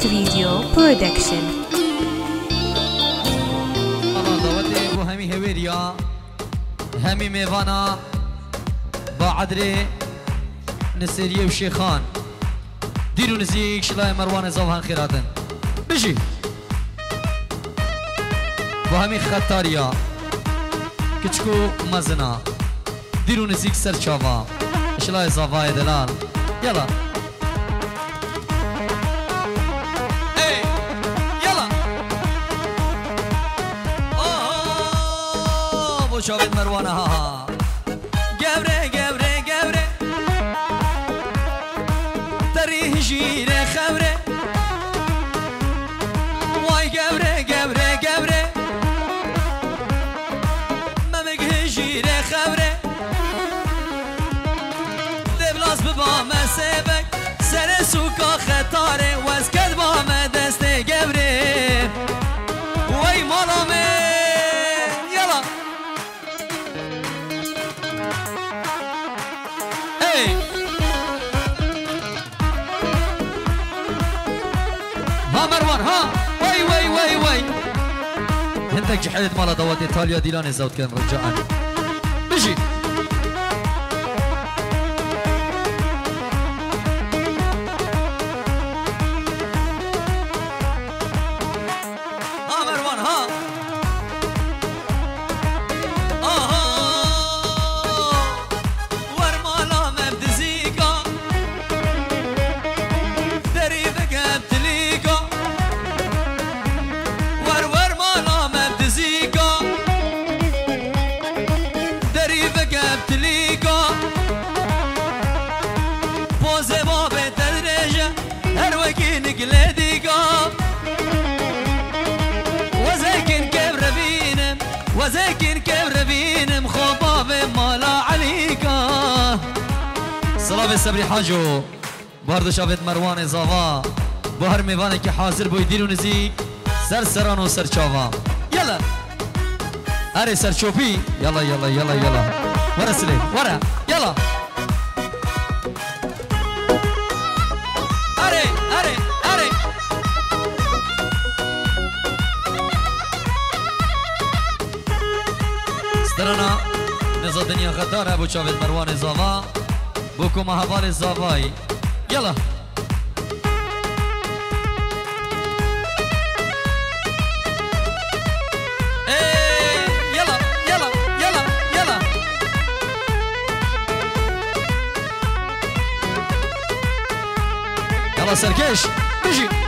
Art Video Production. بو همی هویریا همی میوانا با عدری نسیری و شیخان. دیرو نزیک شلای مروان زوهان خیراتن. بجی و همی خطاریا کچکو مزنا. دیرو نزیک سرچاوا شلای زوای دلال. یلا. بو شاید مروانه. ها گبره گبره گبره تری جیره. هندك جحيت مالا دوات ايطاليا ديلان زود كان رجاء صلاة السبري حاجو بارد شافت مروان زاوا. بهر میوانه که حاضر بوی دیرو نزیک. سر سران و سر چاوا. یلا. اره سر چوپی. یلا یلا یلا یلا. ورا سلی. ورا. یلا. اره اره اره سترنا. نزا دنیا خطاره بو چاوید مروان زاوا. بو کما هوار زاوایی یلا ای،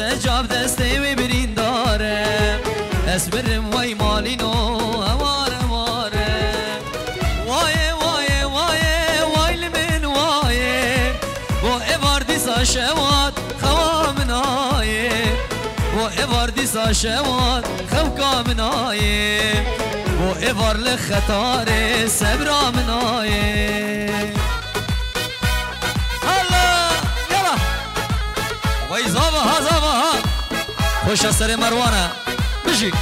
سجاب دسته و برین داره اسبرم وی مالینو اوار واره وای وای وای وای لمن وای. و ایوار دیسا شواد خوام نایه و ایوار دیسا شواد خوکا منایه و ایوار لخطار سبرا منایه خوش از سر مروانه بجی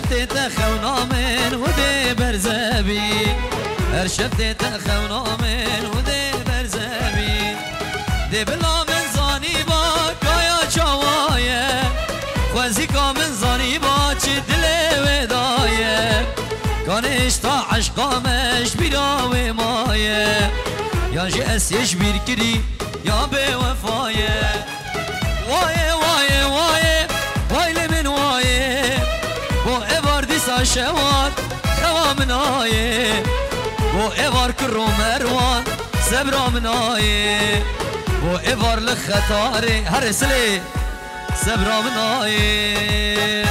هر شفت تخونا من ودي برزبي هر شفت تخونا من ودي برزبي دي بلا من زاني با كايا چاوايه خوزي کا من زاني با چه دل ودايه کانش تا عشق عشقامش براوي مايه يا جي اسيش بيركري يا بوفايه وايه وايه وايه شوان خوا نایه و ایوار کرو مروان زبرام نایه و ایوار لخطاره هر سلی زبرام نایه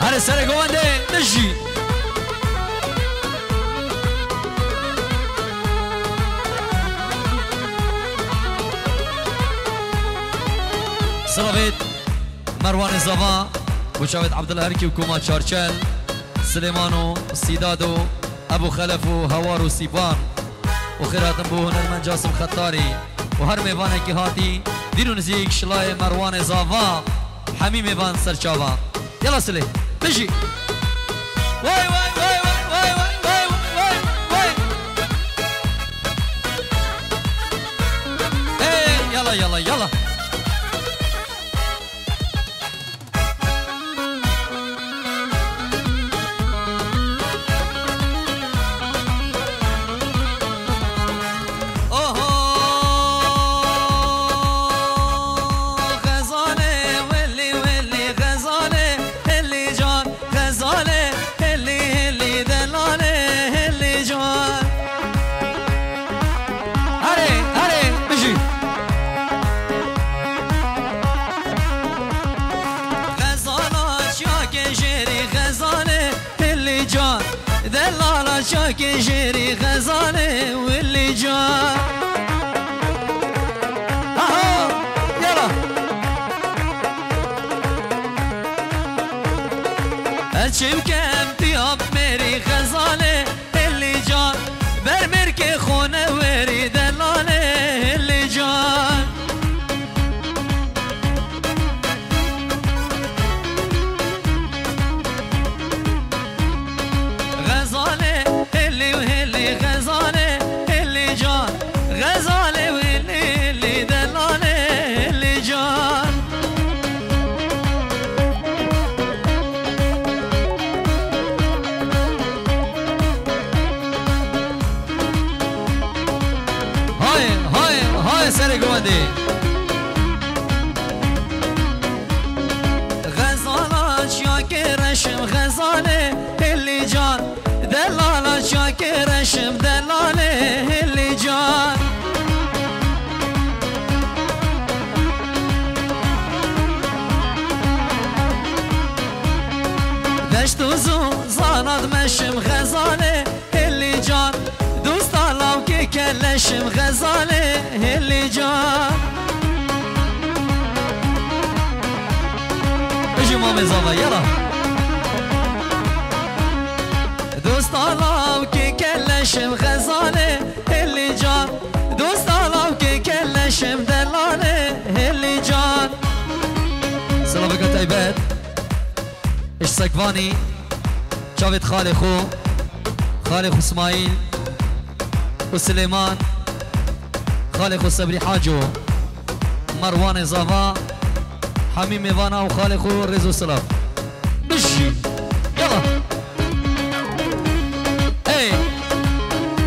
هر سر نجی. سلامت مروان زوا وشاوت عبد الله هركي وكوما تشارشل سليمانو سيدادو ابو خلف وهوار وسيبان وخيرات بو هنرمن جاسم خطاري وهر ميوان كي هاتي دينو نزيك شلاي مروان زوا حميم ميوان سرچاوا يلا سلي بيجي واي واي يلا يلا يلا जान مش دوزو زاند مشم غزاله هلی جان. دوست دارم که کلشم غزاله هلی جان. جمع مزاوا يلا دوست دارم که کلشم غزاله إيش سكفاني شافت خالي خو خالي خو اسماعيل وسليمان خالق الصبري حاجو مروان زافا حميم إيفانا وخالق رزو سلاف بشي يلا. اي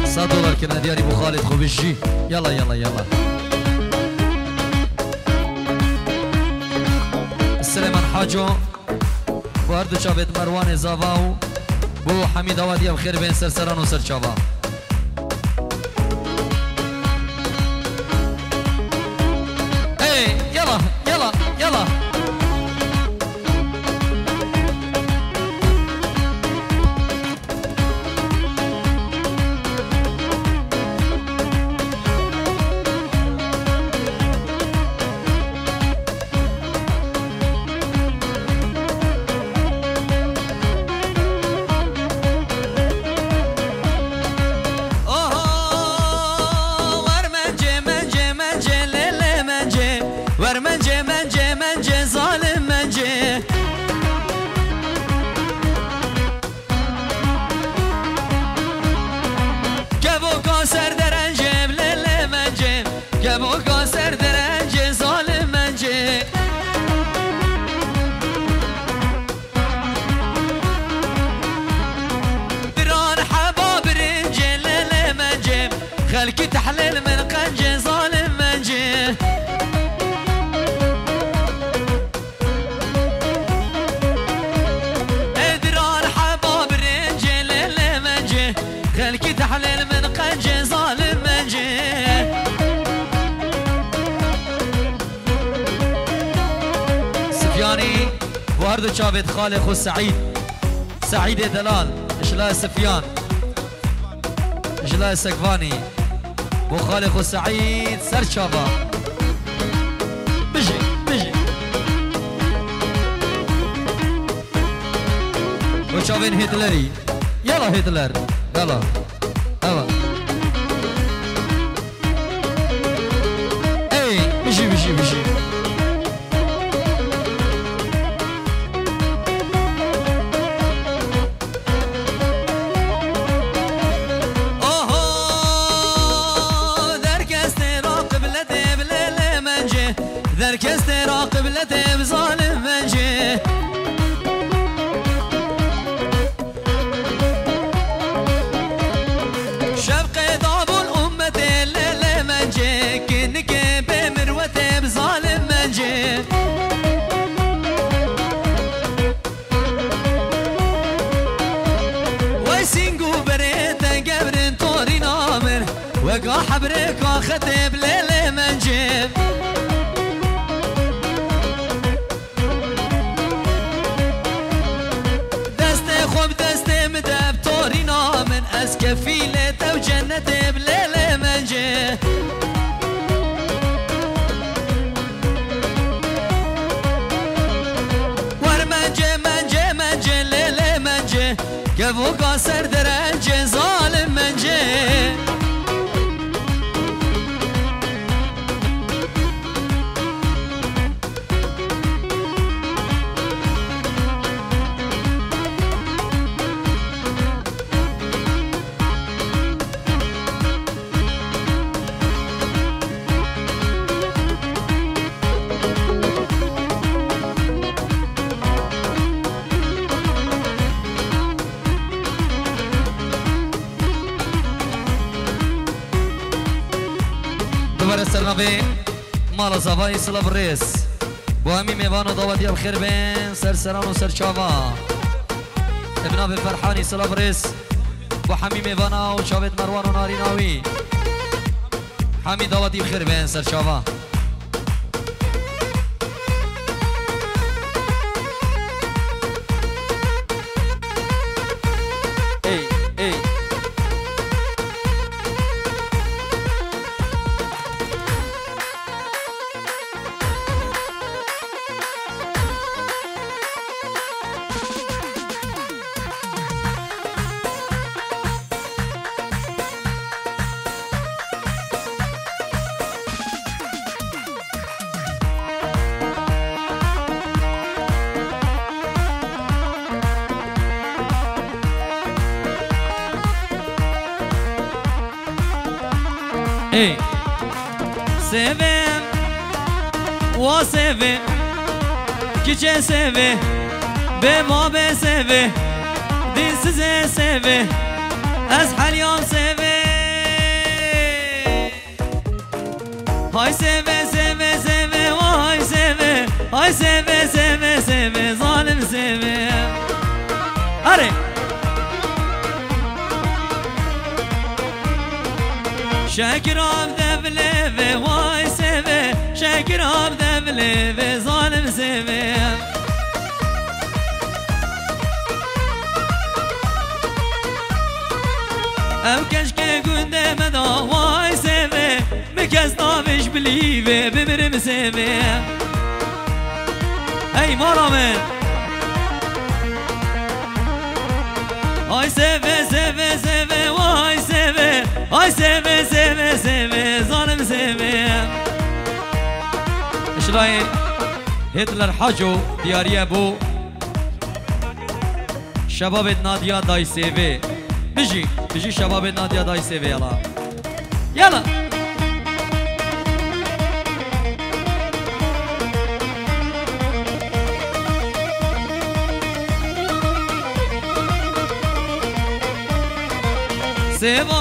صار دولار كنا دياري ابو خالد خو بشي يلا يلا يلا. سليمان حاجو. بردو چاوید مروان زاوا و بو حمید آوادی و خیر بین سرسران و سرچاوا وارد شابت خالق وسعيد سعيد. دلال اشلا سفيان. اشلا سكفاني وخالق وسعيد سرشابا بجي بجي. وشافين هتلري يلا هتلر يلا يلا اي بجي بجي بجي جنتي بليلة منجه ورمنجه منجه منجه ليلة منجه قبوقا سر درنجه ظالم منجه مالا زوای سلاب ریس با همی میوان و دعوتی بخیر بین سر سران و سر چاوا ابنا به فرحانی سلاب ریس با همی میوان و چاوت مروان و ناری ناوی همی دعوتی بخیر بین سر seve Kiçe seve Be mabe seve Dilsize seve Ez halyam seve. Hay seve seve seve Vay seve Hay seve seve seve Zalim seve. Hadi. Şekir av devle ve vay Bekir abdemli ve zalim sevim Ev keşke gündeme davay seve Bir kez daviş bilive bimirim seve Ey maramen Ay seve seve seve vay seve Ay seve Aşırayı hediler haco diyariye bu Şebabet Nadia Day Seve Biji, biji Şebabet Nadia Day Seve yala. Yala. Seva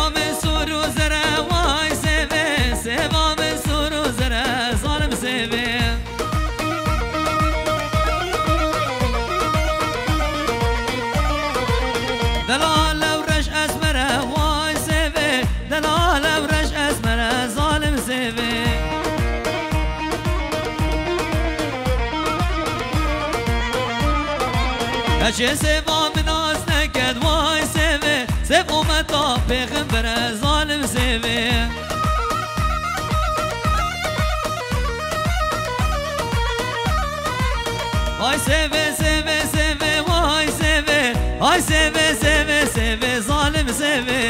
اچه سوا مناس نکد وای سوه سو امتا پیغمبر ظالم سوه Ay seve seve seve vay seve. Ay seve seve seve zalim seve.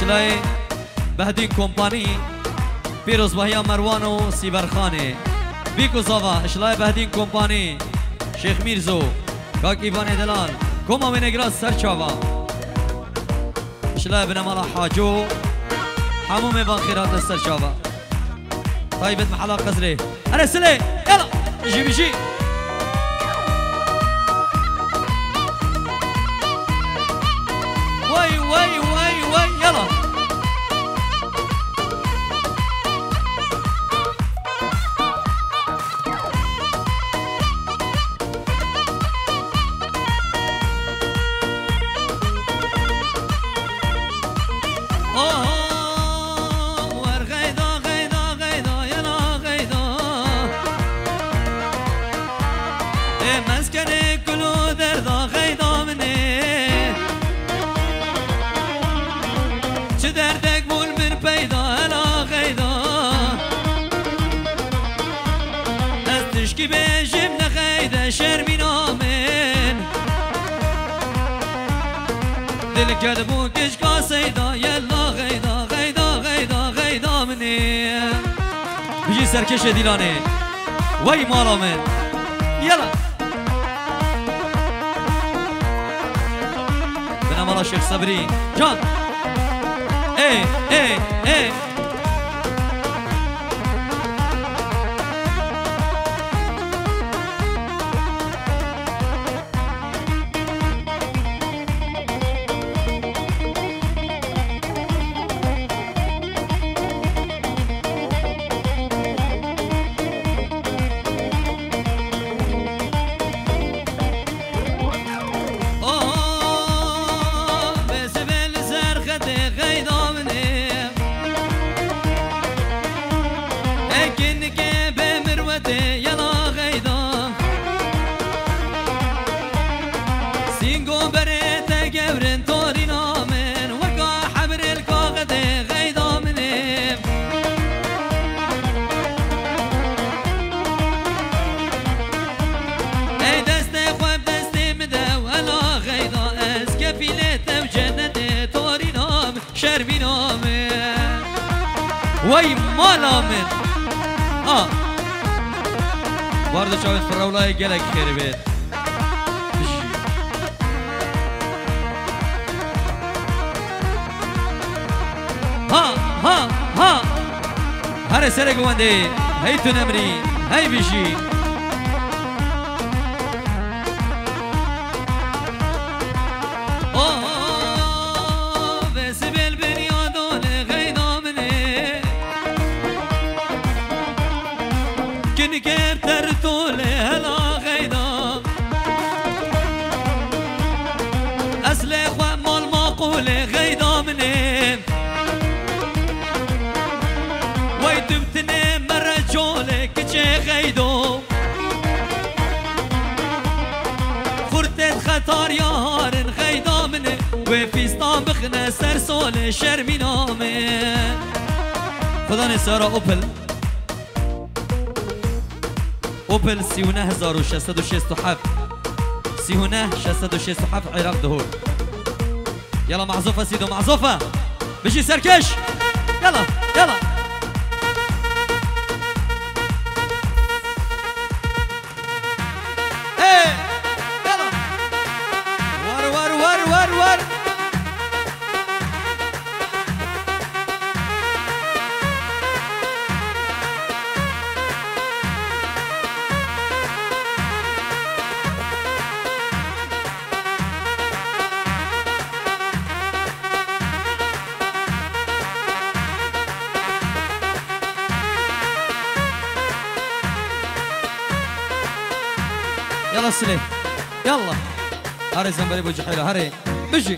شلای بهدین کمپانی پیروز بهیا مروان و سیبرخانه بیکو زاوا اشلای بهدین کمپانی شیخ میرزو کاک ایوان دلال کما من اگراز سرچاوا اشلای بنمالا حاجو حموم بان خیرات سرچاوا طيبة محلا قزري أنا سلي يلا جي بيجي وي دل کدبو کش کاسیدا یلا غیدا غیدا غیدا غیدا منی. بيجي سركش ديلاني وي مالا من. يلا بنا مالا شيخ صبري جان. ايه ايه ايه بێت وارد چاوێت فڕەولایە گەلێک ها ها ها. هر گوەندێ هی تو نەمری هی بیشی. سر سال شرمی نامه. خدا نسارا اوپل. اوپل سیونه هزار و شستد و شست و حف سیونه شستد و شست و حف عراق دهور. يلا معزوفة سيدو معزوفة. بيجي سركش يلا يلا هاري زنبري ابو جحيله هاري بيجي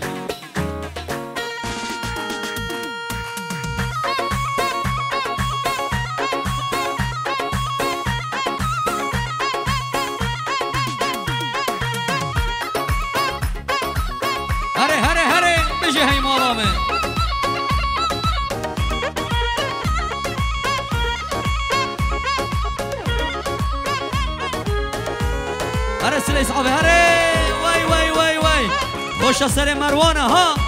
خوش سر مروانه ها.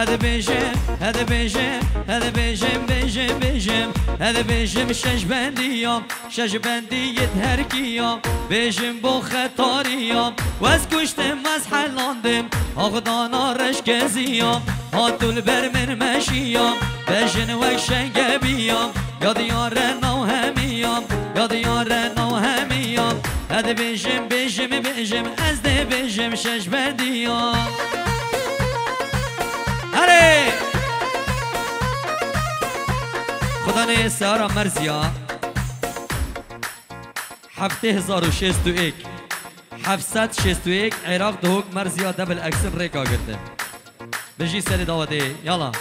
هذا بيجم هذا بيجم هذا بيجم بيجم بيجم هذا بيجم شش بنديام شش بندیت هر کیام بيجم بو خطاریام و از گوشتم از حلاندم آغدانا رش گزیام هاتول بر من مشیام بيجن و شنگ بیام یادیار نو همیام یادیار نو همیام هذا بيجم بيجم بيجم از ده بيجم شش بندیام هره! خدا نه سارا مرزیا. هفته هزار و شست و ایک هفتصد شست و ایک عراق دهوک مرزیا دبل اکسن ریکا گرده بجی سری داوده. یالا.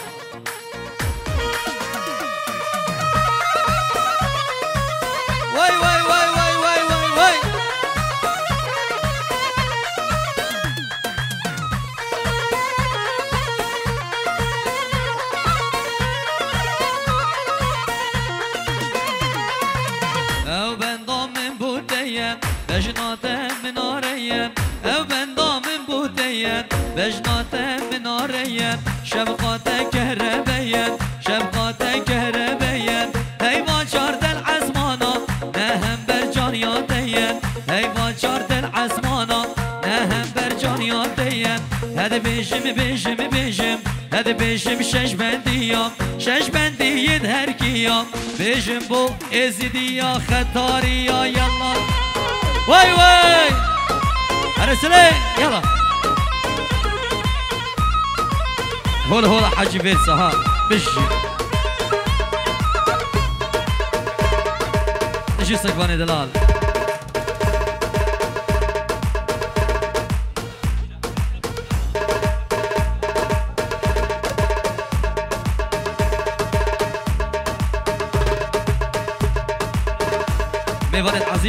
بيجم بيجم بيجم. هذا بيجم شش بندية هركية. بيجم بو ازدية خطارية يلا. واي واي. ارسلي يلا. هولا هولا حاجي بيرسا ها. بشي إيش سكباني دلال.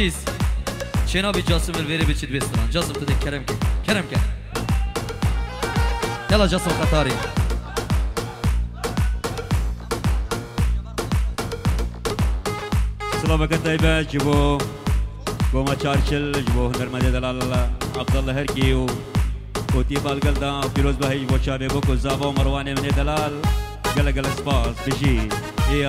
ميفانت عزيز شنابي جاسم الفيري بتشد بيستران جاسم تدك كرم كرم كرم يلا جاسم خطاري سلامك طيبة جبو بوما چارچل جبو هنرمند دلال عبدالله هرکی و کوتی بالگل دا پیروز بهی بو چابه بو کو زابا و مروان من دلال گل گل سپاس بجی ای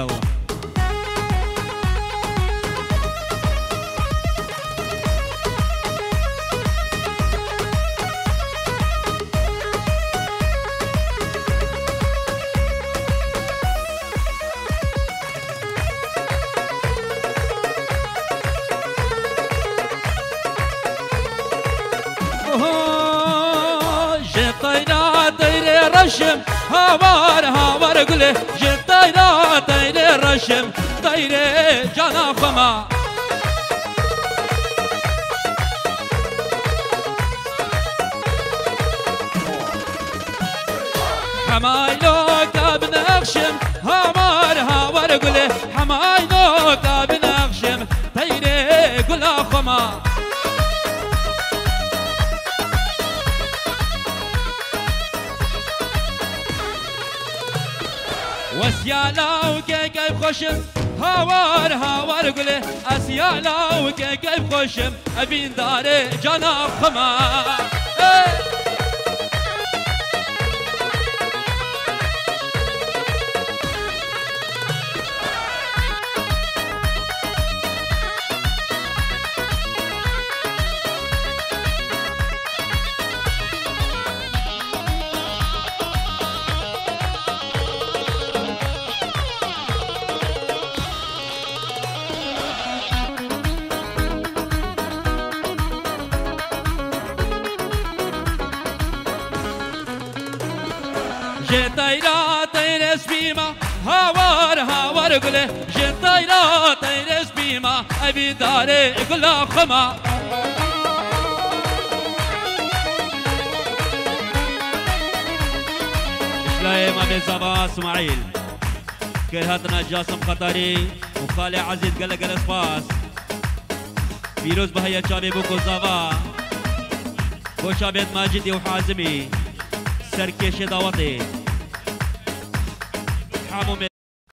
رشم هاوار هاوار گله جتاینا تیره رشم تیره جانا خما. حمايلو كاب نخشم هاوار هاوار گله حمايلو كاب وسيالا وكيف خشم هاوار هاوار قله اسيالا وكيف خشم أبين داري جانا خما هاوار هاوار هاوار قله جن طايرة تيرس بيما أبي داري قلا خما. شلايم أبي زبا إسماعيل كرهتنا جاسم قطري وخالي عزيز قال قال اسباس فيروز بهيا شابي بوكو زافا وشابيت ماجدي وحازمي سركيش داوطي. Hamilman.